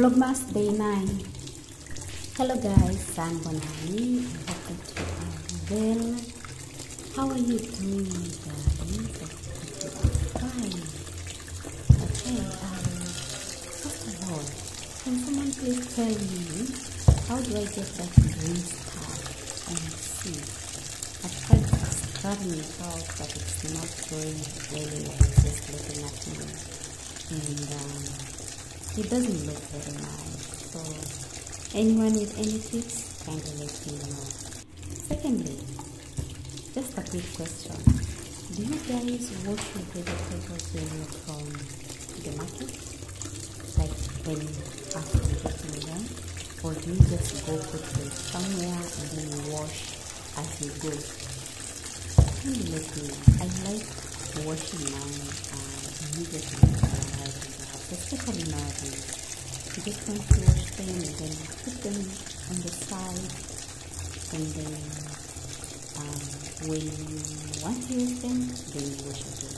day 9 hello guys. I'm bonani welcome to our well how are you doing guys? Fine okay um first of all can someone please tell me how do i get that green star the sea i've tried scrubbing it out but it's not going anywhere it's just looking at me and um, it doesn't look very nice so anyone with any tips kindly let me know secondly just a quick question. Do you guys wash your vegetables when you're from the market? Like when after you getting them or do you just go put them somewhere and then you wash as you go? Kindly let me know i like washing mine uh, immediately when I arrive in the especially nowadays you just want to wash them and then put them on the side and then um, when you want to use them then you wash again